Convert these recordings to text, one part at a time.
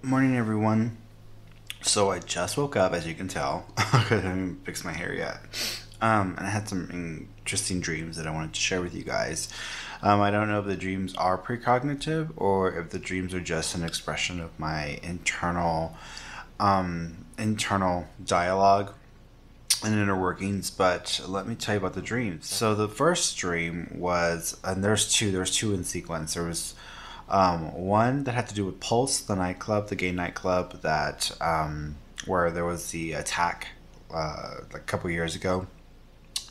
Morning, everyone. So I just woke up, as you can tell. because I haven't fixed my hair yet. Um, and I had some interesting dreams that I wanted to share with you guys. Um, I don't know if the dreams are precognitive or if the dreams are just an expression of my internal, um, internal dialogue and inner workings. But let me tell you about the dreams. So the first dream was, and there's two. There's two in sequence. There was um, one that had to do with Pulse, the nightclub, the gay nightclub that um, where there was the attack uh, a couple years ago,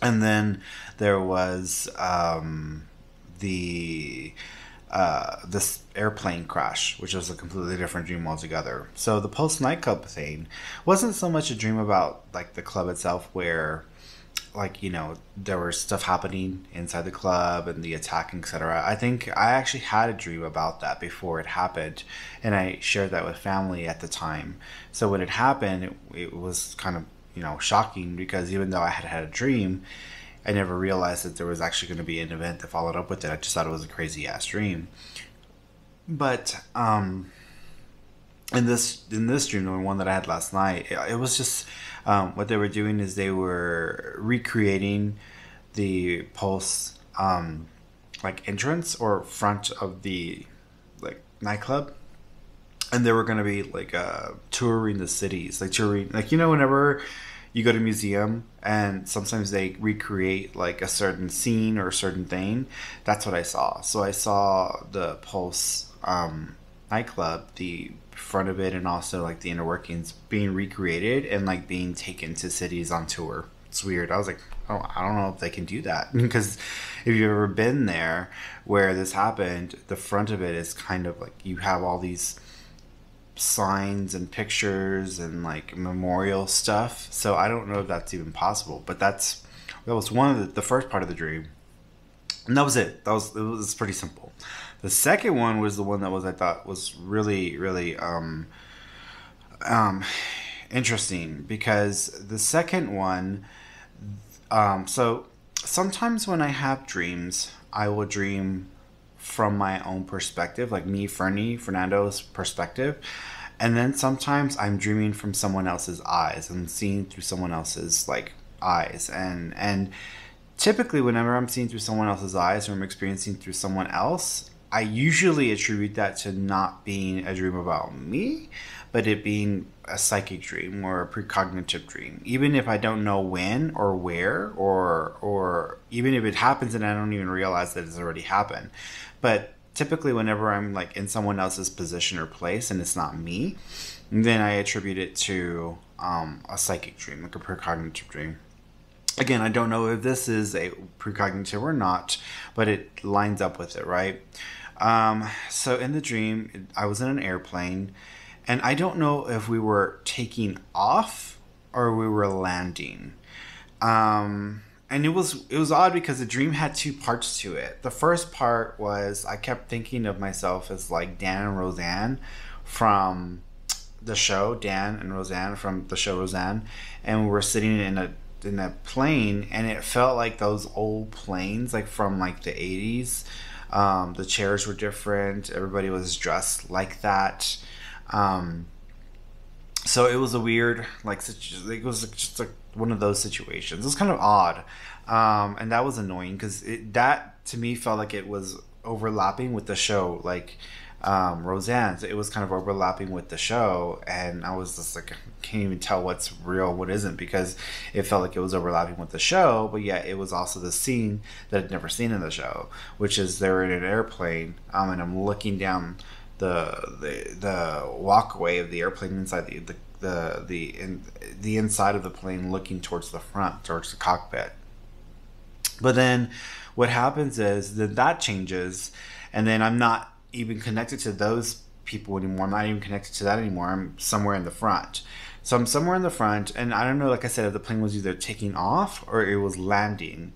and then there was um, the uh, this airplane crash, which was a completely different dream altogether. So the Pulse nightclub thing wasn't so much a dream about like the club itself, where like you know there was stuff happening inside the club and the attack etc i think i actually had a dream about that before it happened and i shared that with family at the time. So when it happened it, it was kind of you know shocking because even though i had had a dream i never realized that there was actually going to be an event that followed up with it. I just thought it was a crazy ass dream. But um in this in this dream the one that i had last night it, it was just um, what they were doing is they were recreating the pulse um, like entrance or front of the like nightclub. And they were going to be like uh, touring the cities like touring like you know whenever you go to a museum and sometimes they recreate like a certain scene or a certain thing that's what i saw. So i saw the pulse um, nightclub the front of it and also like the inner workings being recreated and like being taken to cities on tour. It's weird. I was like, oh, I don't know if they can do that mm-hmm. because if you've ever been there where this happened, the front of it is kind of like you have all these signs and pictures and like memorial stuff. So I don't know if that's even possible, but that's that was one of the, the first part of the dream. And that was it. That was it was pretty simple. The second one was the one that was I thought was really really um, um, interesting because the second one. Um, so sometimes when I have dreams, I will dream from my own perspective, like me, Ferny, Fernando's perspective. And then sometimes I'm dreaming from someone else's eyes and seeing through someone else's like eyes. And and typically whenever I'm seeing through someone else's eyes or I'm experiencing through someone else, I usually attribute that to not being a dream about me, but it being a psychic dream or a precognitive dream. Even if I don't know when or where, or or even if it happens and I don't even realize that it's already happened. But typically, whenever I'm like in someone else's position or place and it's not me, then I attribute it to um, a psychic dream, like a precognitive dream again, I don't know if this is a precognitive or not, but it lines up with it, right? Um, so in the dream, I was in an airplane, and I don't know if we were taking off or we were landing. Um, and it was it was odd because the dream had two parts to it. The first part was I kept thinking of myself as like Dan and Roseanne from the show, Dan and Roseanne from the show Roseanne, and we were sitting in a in a plane, and it felt like those old planes, like from like the eighties um, the chairs were different. Everybody was dressed like that. Um, so it was a weird, like, it was just like one of those situations. It was kind of odd. Um, and that was annoying because that to me felt like it was overlapping with the show. Like, um, Roseanne's, it was kind of overlapping with the show, and I was just like, I can't even tell what's real, what isn't, because it felt like it was overlapping with the show, but yet it was also the scene that I'd never seen in the show, which is they're in an airplane, um, and I'm looking down the the the walkway of the airplane inside the the the the, in, the inside of the plane, looking towards the front, towards the cockpit. But then, what happens is that that changes, and then I'm not even connected to those people anymore. I'm not even connected to that anymore. I'm somewhere in the front. So I'm somewhere in the front, and I don't know, like I said, if the plane was either taking off or it was landing.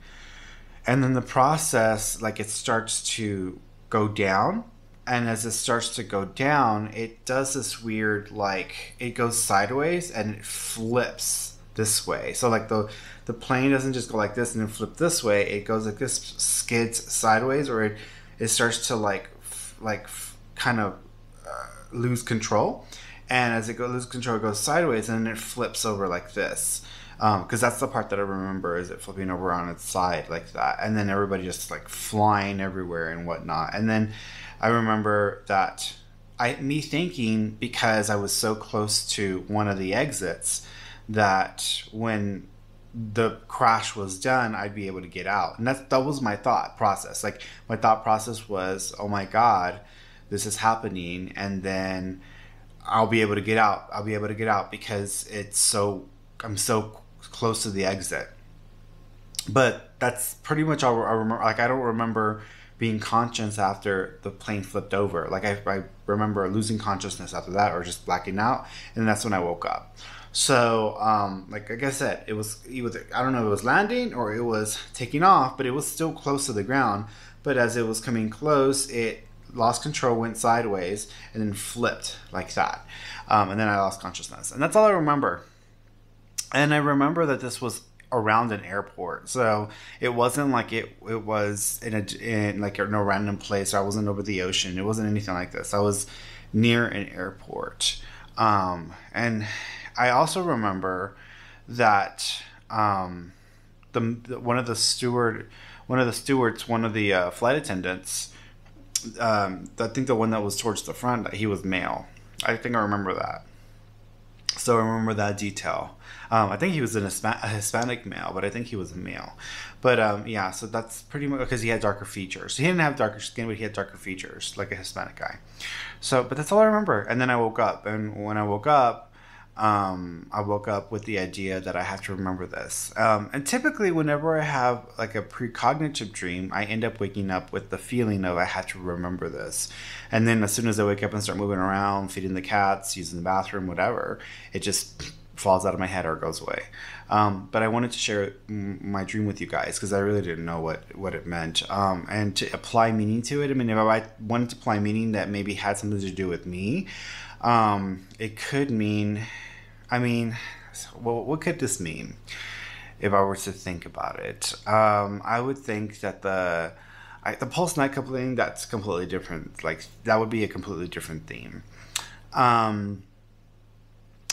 And then the process, like it starts to go down. And as it starts to go down, it does this weird, like, it goes sideways and it flips this way. So, like, the, the plane doesn't just go like this and then flip this way, it goes like this, skids sideways, or it, it starts to, like, like kind of uh, lose control and as it goes loses control, it goes sideways, and then it flips over like this. Because um, that's the part that I remember is it flipping over on its side like that, and then everybody just like flying everywhere and whatnot. And then I remember that I me thinking because I was so close to one of the exits that when the crash was done, I'd be able to get out. And that that was my thought process. Like my thought process was, oh my God, this is happening. And then I'll be able to get out. I'll be able to get out because it's so, I'm so close to the exit. But that's pretty much all I remember. Like I don't remember being conscious after the plane flipped over. Like I, I remember losing consciousness after that or just blacking out. And that's when I woke up. So, um, like, like I said, it was either I don't know if it was landing or it was taking off, but it was still close to the ground. But as it was coming close, it lost control, went sideways, and then flipped like that. Um, and then I lost consciousness, and that's all I remember. And I remember that this was around an airport, so it wasn't like it it was in a in like no random place. I wasn't over the ocean. It wasn't anything like this. I was near an airport, um, and I also remember that um, the, one of the steward, one of the stewards, one of the uh, flight attendants. Um, I think the one that was towards the front, he was male. I think I remember that. So I remember that detail. Um, I think he was an Hispanic male, but I think he was a male. But um, yeah, so that's pretty much because he had darker features. He didn't have darker skin, but he had darker features, like a Hispanic guy. So, but that's all I remember. And then I woke up, and when I woke up, um, I woke up with the idea that I have to remember this. Um, and typically, whenever I have like a precognitive dream, I end up waking up with the feeling of I have to remember this. And then as soon as I wake up and start moving around, feeding the cats, using the bathroom, whatever, it just falls out of my head or goes away. Um, but I wanted to share my dream with you guys because I really didn't know what, what it meant. Um, and to apply meaning to it, I mean, if I wanted to apply meaning that maybe had something to do with me, um, it could mean, I mean, well, what could this mean if I were to think about it? Um, I would think that the I, the pulse night coupling that's completely different. Like that would be a completely different theme. Um,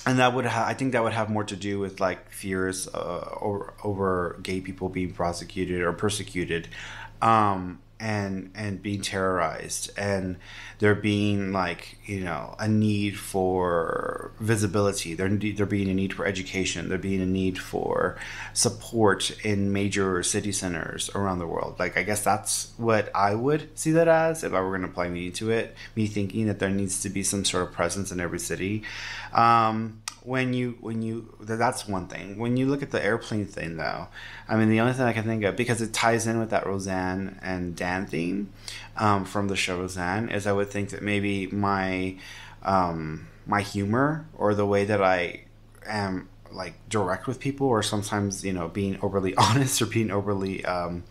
and that would ha- I think that would have more to do with like fears uh, over, over gay people being prosecuted or persecuted. Um, and and being terrorized and there being like you know a need for visibility. There there being a need for education. There being a need for support in major city centers around the world. Like i guess that's what i would see that as if i were going to apply me to it me thinking that there needs to be some sort of presence in every city. Um, when you when you that's one thing. When you look at the airplane thing, though, I mean the only thing I can think of because it ties in with that Roseanne and Dan theme um, from the show Roseanne is I would think that maybe my um, my humor or the way that I am like direct with people or sometimes you know being overly honest or being overly um,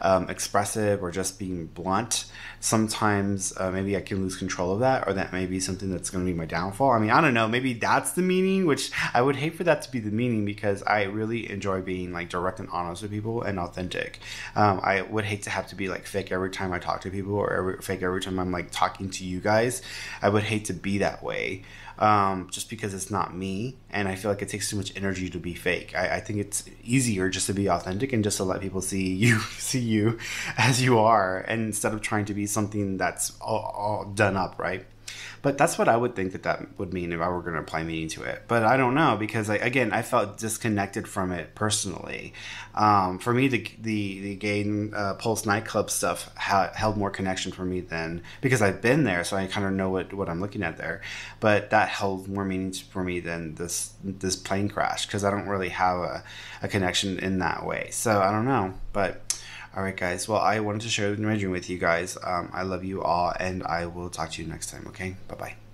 um, expressive or just being blunt, sometimes uh, maybe I can lose control of that, or that may be something that's going to be my downfall. I mean, I don't know. Maybe that's the meaning, which I would hate for that to be the meaning because I really enjoy being like direct and honest with people and authentic. Um, I would hate to have to be like fake every time I talk to people or every, fake every time I'm like talking to you guys. I would hate to be that way um, just because it's not me. And I feel like it takes too much energy to be fake. I, I think it's easier just to be authentic and just to let people see you, see you as you are, instead of trying to be something that's all, all done up, right? But that's what I would think that that would mean if I were going to apply meaning to it. But I don't know because I, again, I felt disconnected from it personally. Um, for me, the the the gay uh, Pulse nightclub stuff ha- held more connection for me than because I've been there, so I kind of know what, what I'm looking at there. But that held more meaning for me than this this plane crash because I don't really have a, a connection in that way. So I don't know, but. All right, guys. Well, I wanted to share my dream with you guys. Um, I love you all, and I will talk to you next time. Okay. Bye bye.